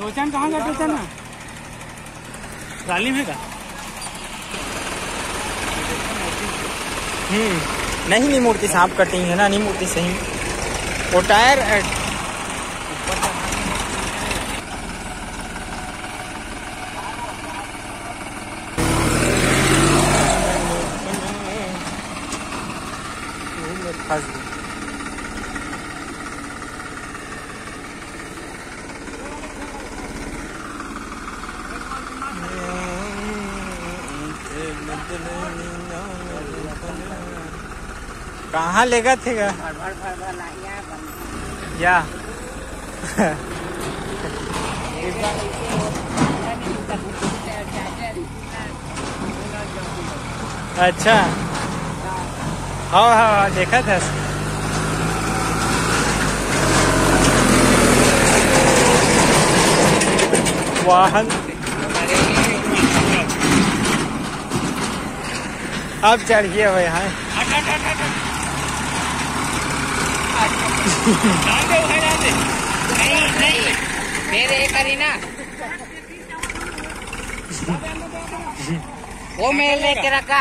टोचन कहाँ का टोचन है? ट्राली में का? हम्म नहीं नहीं मूर्ति सांप कटिंग है ना नहीं मूर्ति सही। वो टायर फंस गई। कहाँ लेगा थे या। अच्छा। हाँ हाँ हाँ देखा था। वाहन। अब चढ़िए भाई हाँ। नहीं नहीं मेरे ना वो मैं लेके रखा।